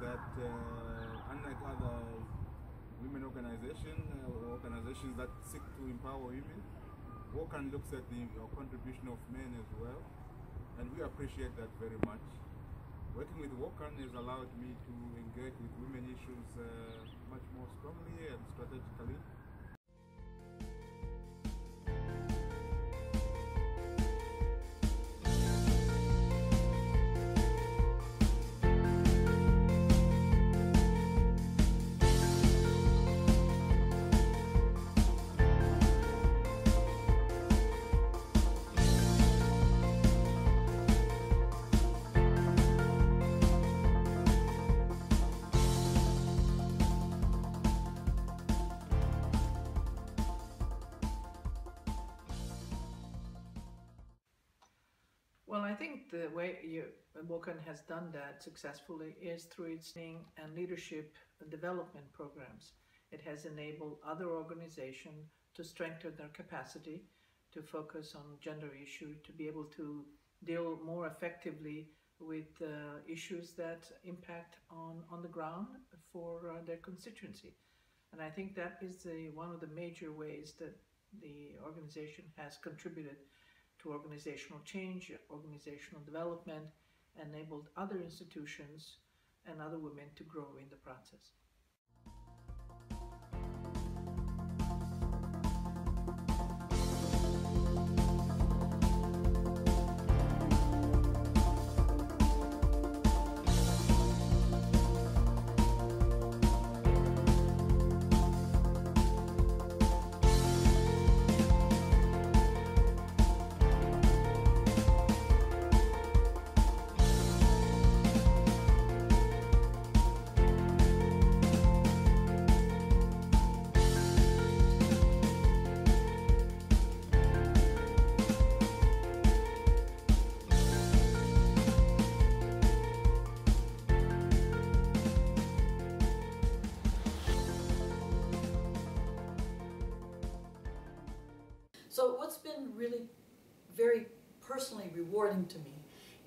that uh, unlike other women organizations uh, or organizations that seek to empower women, WOCAN looks at the uh, contribution of men as well, and we appreciate that very much. Working with WOCAN has allowed me to engage with women issues uh, much more strongly and strategically. I think the way you, WOCAN has done that successfully is through its training and leadership development programs. It has enabled other organizations to strengthen their capacity to focus on gender issue, to be able to deal more effectively with uh, issues that impact on, on the ground for uh, their constituency. And I think that is the, one of the major ways that the organization has contributed to organizational change, organizational development, enabled other institutions and other women to grow in the process. So what's been really very personally rewarding to me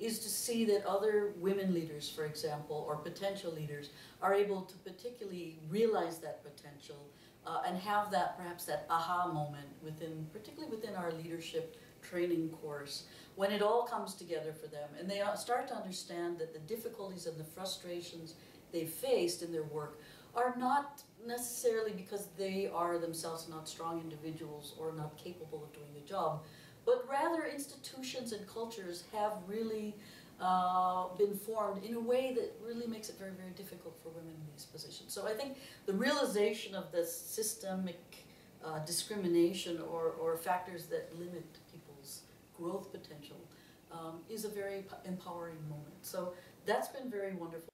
is to see that other women leaders, for example, or potential leaders, are able to particularly realize that potential uh, and have that, perhaps that aha moment within, particularly within our leadership training course, when it all comes together for them and they start to understand that the difficulties and the frustrations they faced in their work are not necessarily because they are themselves not strong individuals or not capable of doing the job, but rather institutions and cultures have really uh, been formed in a way that really makes it very, very difficult for women in these positions. So I think the realization of this systemic uh, discrimination or, or factors that limit people's growth potential um, is a very empowering moment. So that's been very wonderful.